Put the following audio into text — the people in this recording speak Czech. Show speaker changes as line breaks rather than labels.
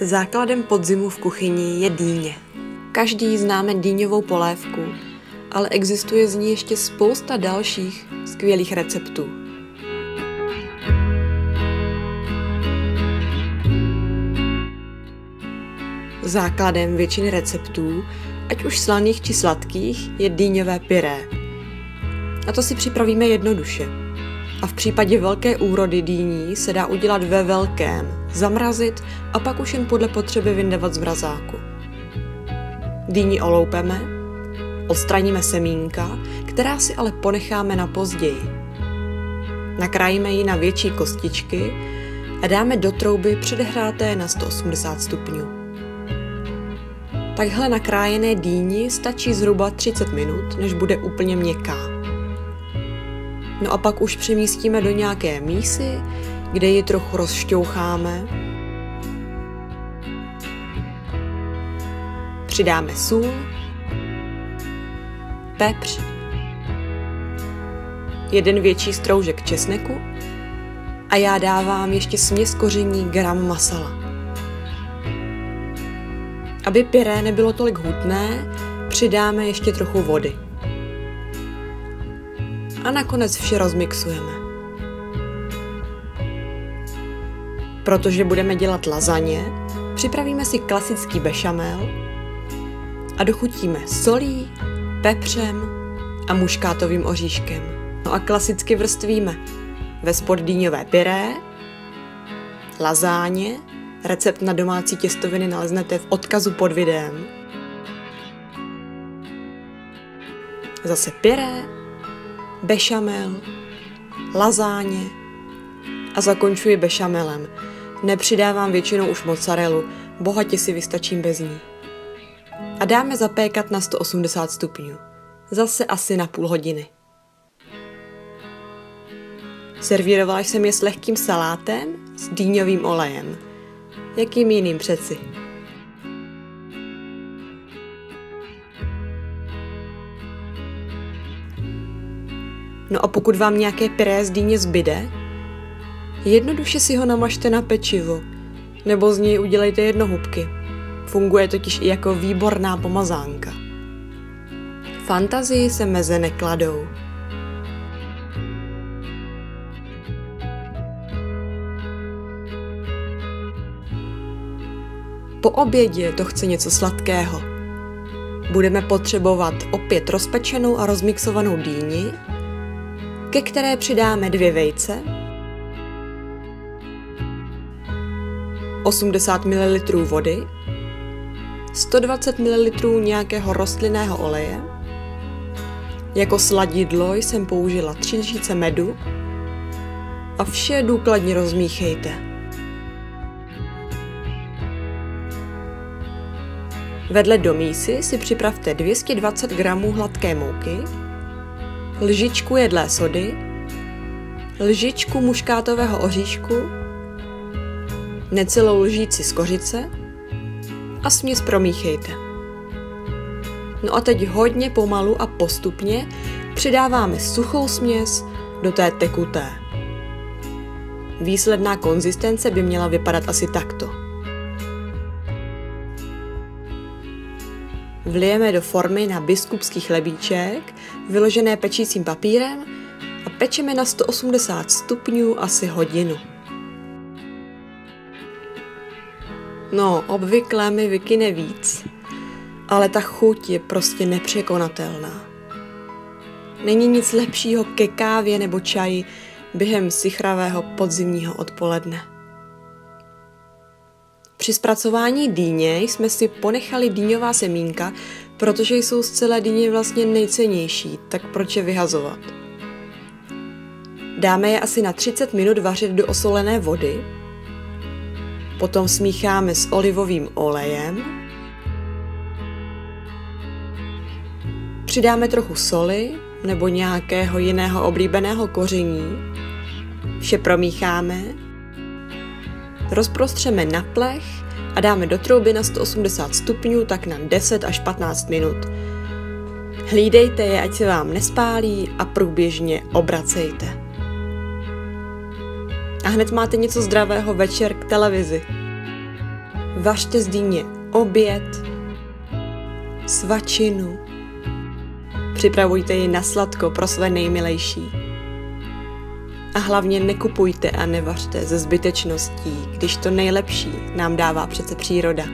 Základem podzimu v kuchyni je dýně. Každý známe dýňovou polévku, ale existuje z ní ještě spousta dalších skvělých receptů. Základem většiny receptů, ať už slaných či sladkých, je dýňové pyré. A to si připravíme jednoduše. A v případě velké úrody dýní se dá udělat ve velkém, zamrazit a pak už jen podle potřeby vyndavat z mrazáku. Dýni oloupeme, odstraníme semínka, která si ale ponecháme na později. Nakrájíme ji na větší kostičky a dáme do trouby předehráté na 180 stupňů. Takhle nakrájené dýni stačí zhruba 30 minut, než bude úplně měkká. No a pak už přemístíme do nějaké mísy, kde ji trochu rozšťoucháme. Přidáme sůl, pepř, jeden větší stroužek česneku a já dávám ještě směs koření gram masala. Aby pyré nebylo tolik hutné, přidáme ještě trochu vody. A nakonec vše rozmixujeme. Protože budeme dělat lazaně, připravíme si klasický bešamel a dochutíme solí, pepřem a muškátovým oříškem. No a klasicky vrstvíme ve spod dýňové pyré, lazáně, recept na domácí těstoviny naleznete v odkazu pod videem. Zase pyré, bešamel, lazáně a zakončuji bešamelem. Nepřidávám většinou už mozzarellu, bohatě si vystačím bez ní. A dáme zapékat na 180 stupňů. Zase asi na půl hodiny. Servírovala jsem je s lehkým salátem s dýňovým olejem. Jakým jiným přeci? No a pokud vám nějaké pyré z dýně zbyde, jednoduše si ho namažte na pečivo, nebo z něj udělejte jednohubky. Funguje totiž i jako výborná pomazánka. Fantazii se meze nekladou. Po obědě to chce něco sladkého. Budeme potřebovat opět rozpečenou a rozmixovanou dýni, ke které přidáme dvě vejce, 80 ml vody, 120 ml nějakého rostlinného oleje, jako sladidlo jsem použila 3 lžíce medu a vše důkladně rozmíchejte. Vedle do mísy si připravte 220 g hladké mouky, lžičku jedlé sody, lžičku muškátového oříšku, necelou lžíci z kořice a směs promíchejte. No a teď hodně pomalu a postupně přidáváme suchou směs do té tekuté. Výsledná konzistence by měla vypadat asi takto. Vlijeme do formy na biskupský chlebíček, vyložené pečícím papírem a pečeme na 180 stupňů asi hodinu. No, obvykle mi vykyne víc, ale ta chuť je prostě nepřekonatelná. Není nic lepšího ke kávě nebo čaji během sichravého podzimního odpoledne. Při zpracování dýně jsme si ponechali dýňová semínka, protože jsou z celé dýně vlastně nejcennější, tak proč je vyhazovat? Dáme je asi na 30 minut vařit do osolené vody, potom smícháme s olivovým olejem, přidáme trochu soli nebo nějakého jiného oblíbeného koření, vše promícháme Rozprostřeme na plech a dáme do trouby na 180 stupňů tak na 10 až 15 minut. Hlídejte je, ať se vám nespálí a průběžně obracejte. A hned máte něco zdravého večer k televizi. Vařte z dýně oběd, svačinu. Připravujte ji na sladko pro své nejmilejší. A hlavně nekupujte a nevařte ze zbytečností, když to nejlepší nám dává přece příroda.